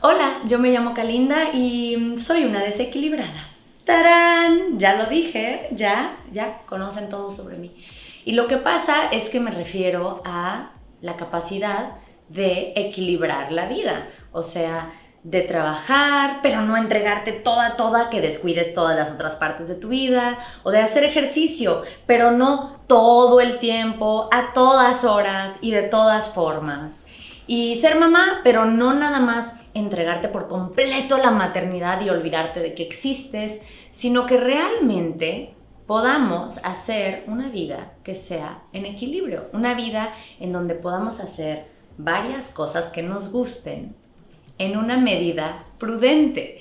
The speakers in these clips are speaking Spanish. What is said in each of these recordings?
Hola, yo me llamo Kalinda y soy una desequilibrada. ¡Tarán! Ya lo dije, ya, ya conocen todo sobre mí. Y lo que pasa es que me refiero a la capacidad de equilibrar la vida. O sea, de trabajar, pero no entregarte toda, toda, que descuides todas las otras partes de tu vida, o de hacer ejercicio, pero no todo el tiempo, a todas horas y de todas formas. Y ser mamá, pero no nada más entregarte por completo la maternidad y olvidarte de que existes, sino que realmente podamos hacer una vida que sea en equilibrio, una vida en donde podamos hacer varias cosas que nos gusten en una medida prudente.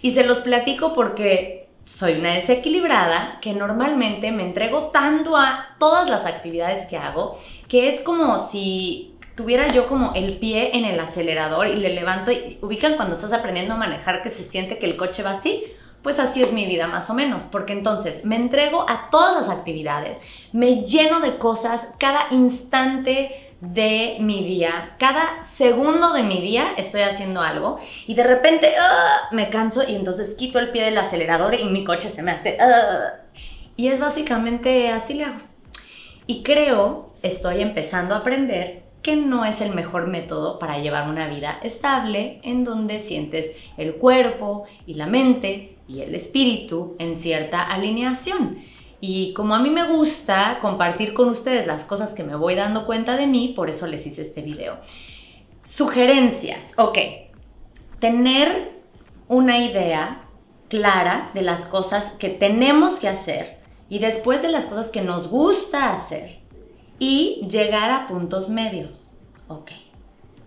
Y se los platico porque soy una desequilibrada que normalmente me entrego tanto a todas las actividades que hago que es como si tuviera yo como el pie en el acelerador y le levanto y ubican cuando estás aprendiendo a manejar que se siente que el coche va así. Pues así es mi vida más o menos, porque entonces me entrego a todas las actividades, me lleno de cosas cada instante de mi día. Cada segundo de mi día estoy haciendo algo y de repente ¡ah! me canso y entonces quito el pie del acelerador y mi coche se me hace... ¡ah! Y es básicamente así le hago. Y creo, estoy empezando a aprender que no es el mejor método para llevar una vida estable en donde sientes el cuerpo y la mente y el espíritu en cierta alineación. Y como a mí me gusta compartir con ustedes las cosas que me voy dando cuenta de mí, por eso les hice este video. Sugerencias, ok. Tener una idea clara de las cosas que tenemos que hacer y después de las cosas que nos gusta hacer y llegar a puntos medios. Ok,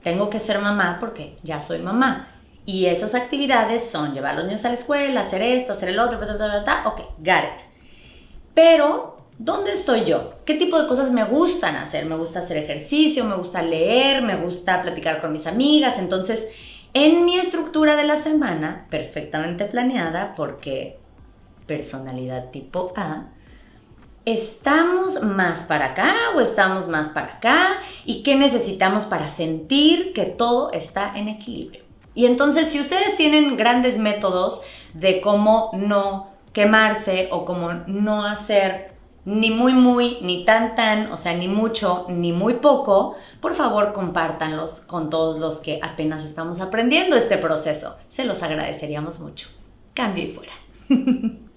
tengo que ser mamá porque ya soy mamá. Y esas actividades son llevar a los niños a la escuela, hacer esto, hacer el otro, ok, got it. Pero, ¿dónde estoy yo? ¿Qué tipo de cosas me gustan hacer? Me gusta hacer ejercicio, me gusta leer, me gusta platicar con mis amigas. Entonces, en mi estructura de la semana, perfectamente planeada, porque personalidad tipo A, ¿estamos más para acá o estamos más para acá? ¿Y qué necesitamos para sentir que todo está en equilibrio? Y entonces, si ustedes tienen grandes métodos de cómo no quemarse o como no hacer ni muy muy, ni tan tan, o sea, ni mucho, ni muy poco, por favor compártanlos con todos los que apenas estamos aprendiendo este proceso. Se los agradeceríamos mucho. Cambio y fuera.